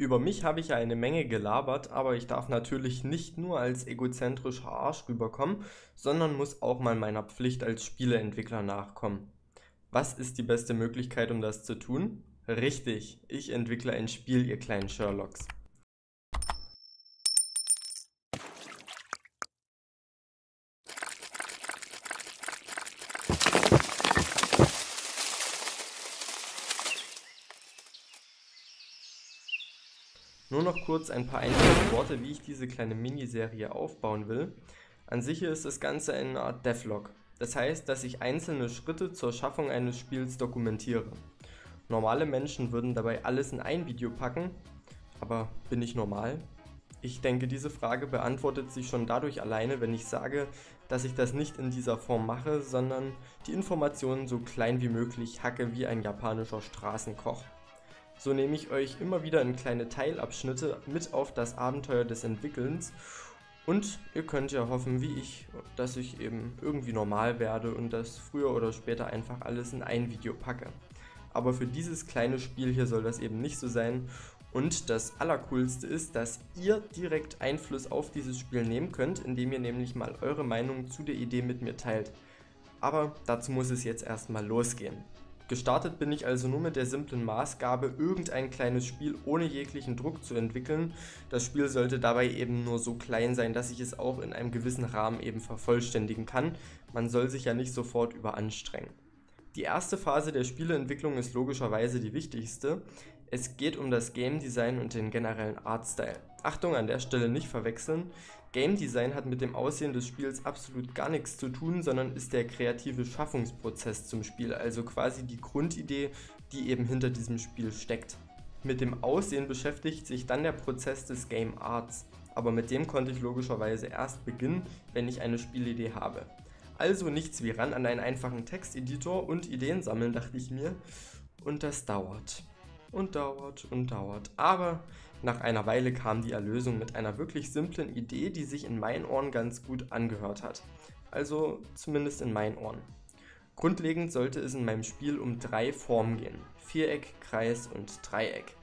Über mich habe ich ja eine Menge gelabert, aber ich darf natürlich nicht nur als egozentrischer Arsch rüberkommen, sondern muss auch mal meiner Pflicht als Spieleentwickler nachkommen. Was ist die beste Möglichkeit, um das zu tun? Richtig, ich entwickle ein Spiel, ihr kleinen Sherlocks. Nur noch kurz ein paar einfache Worte, wie ich diese kleine Miniserie aufbauen will. An sich ist das Ganze eine Art Devlog. Das heißt, dass ich einzelne Schritte zur Schaffung eines Spiels dokumentiere. Normale Menschen würden dabei alles in ein Video packen, aber bin ich normal? Ich denke, diese Frage beantwortet sich schon dadurch alleine, wenn ich sage, dass ich das nicht in dieser Form mache, sondern die Informationen so klein wie möglich hacke wie ein japanischer Straßenkoch. So nehme ich euch immer wieder in kleine Teilabschnitte mit auf das Abenteuer des Entwickelns und ihr könnt ja hoffen, wie ich, dass ich eben irgendwie normal werde und das früher oder später einfach alles in ein Video packe. Aber für dieses kleine Spiel hier soll das eben nicht so sein und das Allercoolste ist, dass ihr direkt Einfluss auf dieses Spiel nehmen könnt, indem ihr nämlich mal eure Meinung zu der Idee mit mir teilt. Aber dazu muss es jetzt erstmal losgehen. Gestartet bin ich also nur mit der simplen Maßgabe, irgendein kleines Spiel ohne jeglichen Druck zu entwickeln. Das Spiel sollte dabei eben nur so klein sein, dass ich es auch in einem gewissen Rahmen eben vervollständigen kann. Man soll sich ja nicht sofort überanstrengen. Die erste Phase der Spieleentwicklung ist logischerweise die wichtigste. Es geht um das Game Design und den generellen Artstyle. Achtung, an der Stelle nicht verwechseln. Game Design hat mit dem Aussehen des Spiels absolut gar nichts zu tun, sondern ist der kreative Schaffungsprozess zum Spiel, also quasi die Grundidee, die eben hinter diesem Spiel steckt. Mit dem Aussehen beschäftigt sich dann der Prozess des Game Arts, aber mit dem konnte ich logischerweise erst beginnen, wenn ich eine Spielidee habe. Also nichts wie ran an einen einfachen Texteditor und Ideen sammeln, dachte ich mir. Und das dauert. Und dauert und dauert. Aber nach einer Weile kam die Erlösung mit einer wirklich simplen Idee, die sich in meinen Ohren ganz gut angehört hat. Also zumindest in meinen Ohren. Grundlegend sollte es in meinem Spiel um drei Formen gehen. Viereck, Kreis und Dreieck.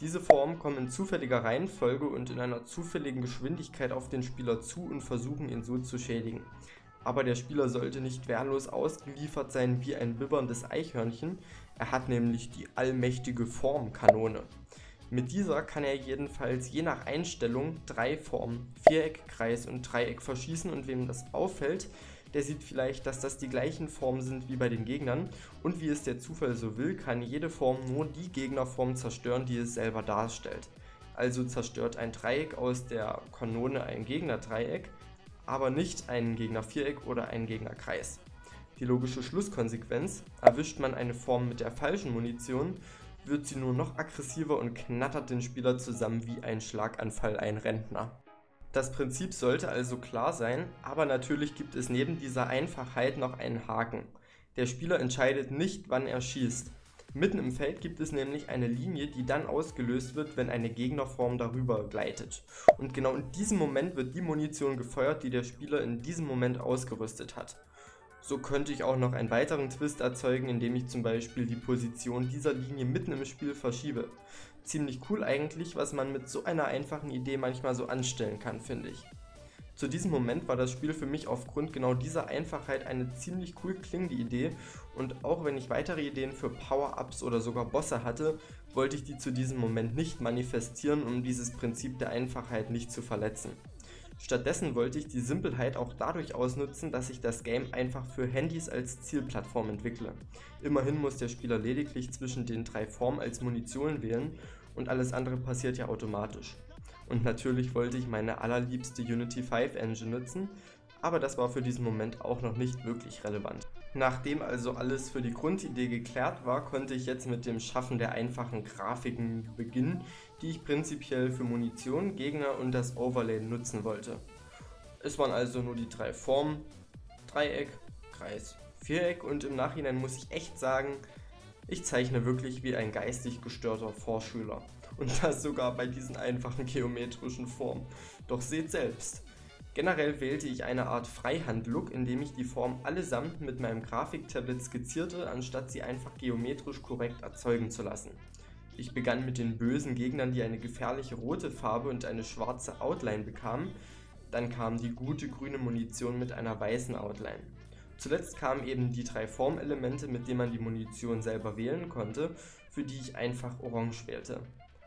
Diese Formen kommen in zufälliger Reihenfolge und in einer zufälligen Geschwindigkeit auf den Spieler zu und versuchen ihn so zu schädigen. Aber der Spieler sollte nicht wehrlos ausgeliefert sein wie ein bibberndes Eichhörnchen, er hat nämlich die allmächtige Formkanone. Mit dieser kann er jedenfalls je nach Einstellung drei Formen, Viereck, Kreis und Dreieck verschießen und wem das auffällt, der sieht vielleicht, dass das die gleichen Formen sind wie bei den Gegnern und wie es der Zufall so will, kann jede Form nur die Gegnerform zerstören, die es selber darstellt. Also zerstört ein Dreieck aus der Kanone ein Gegnerdreieck, aber nicht einen Gegner-Viereck oder einen Gegner-Kreis. Die logische Schlusskonsequenz, erwischt man eine Form mit der falschen Munition, wird sie nur noch aggressiver und knattert den Spieler zusammen wie ein Schlaganfall ein Rentner. Das Prinzip sollte also klar sein, aber natürlich gibt es neben dieser Einfachheit noch einen Haken. Der Spieler entscheidet nicht, wann er schießt. Mitten im Feld gibt es nämlich eine Linie, die dann ausgelöst wird, wenn eine Gegnerform darüber gleitet. Und genau in diesem Moment wird die Munition gefeuert, die der Spieler in diesem Moment ausgerüstet hat. So könnte ich auch noch einen weiteren Twist erzeugen, indem ich zum Beispiel die Position dieser Linie mitten im Spiel verschiebe. Ziemlich cool eigentlich, was man mit so einer einfachen Idee manchmal so anstellen kann, finde ich. Zu diesem Moment war das Spiel für mich aufgrund genau dieser Einfachheit eine ziemlich cool klingende Idee und auch wenn ich weitere Ideen für Power-Ups oder sogar Bosse hatte, wollte ich die zu diesem Moment nicht manifestieren, um dieses Prinzip der Einfachheit nicht zu verletzen. Stattdessen wollte ich die Simpelheit auch dadurch ausnutzen, dass ich das Game einfach für Handys als Zielplattform entwickle. Immerhin muss der Spieler lediglich zwischen den drei Formen als Munition wählen und alles andere passiert ja automatisch. Und natürlich wollte ich meine allerliebste Unity 5 Engine nutzen, aber das war für diesen Moment auch noch nicht wirklich relevant. Nachdem also alles für die Grundidee geklärt war, konnte ich jetzt mit dem Schaffen der einfachen Grafiken beginnen, die ich prinzipiell für Munition, Gegner und das Overlay nutzen wollte. Es waren also nur die drei Formen, Dreieck, Kreis, Viereck und im Nachhinein muss ich echt sagen, ich zeichne wirklich wie ein geistig gestörter Vorschüler. Und das sogar bei diesen einfachen geometrischen Formen. Doch seht selbst. Generell wählte ich eine Art Freihand-Look, indem ich die Form allesamt mit meinem Grafiktablet skizzierte, anstatt sie einfach geometrisch korrekt erzeugen zu lassen. Ich begann mit den bösen Gegnern, die eine gefährliche rote Farbe und eine schwarze Outline bekamen. Dann kam die gute grüne Munition mit einer weißen Outline. Zuletzt kamen eben die drei Formelemente, mit denen man die Munition selber wählen konnte, für die ich einfach orange wählte.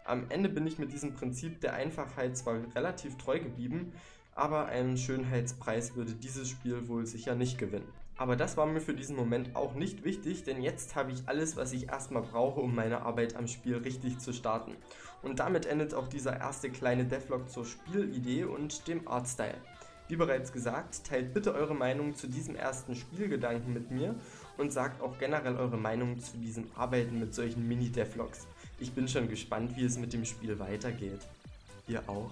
Am Ende bin ich mit diesem Prinzip der Einfachheit zwar relativ treu geblieben, aber einen Schönheitspreis würde dieses Spiel wohl sicher nicht gewinnen. Aber das war mir für diesen Moment auch nicht wichtig, denn jetzt habe ich alles, was ich erstmal brauche, um meine Arbeit am Spiel richtig zu starten. Und damit endet auch dieser erste kleine Devlog zur Spielidee und dem Artstyle. Wie bereits gesagt, teilt bitte eure Meinung zu diesem ersten Spielgedanken mit mir und sagt auch generell eure Meinung zu diesem Arbeiten mit solchen Mini-Devlogs. Ich bin schon gespannt, wie es mit dem Spiel weitergeht. Ihr auch?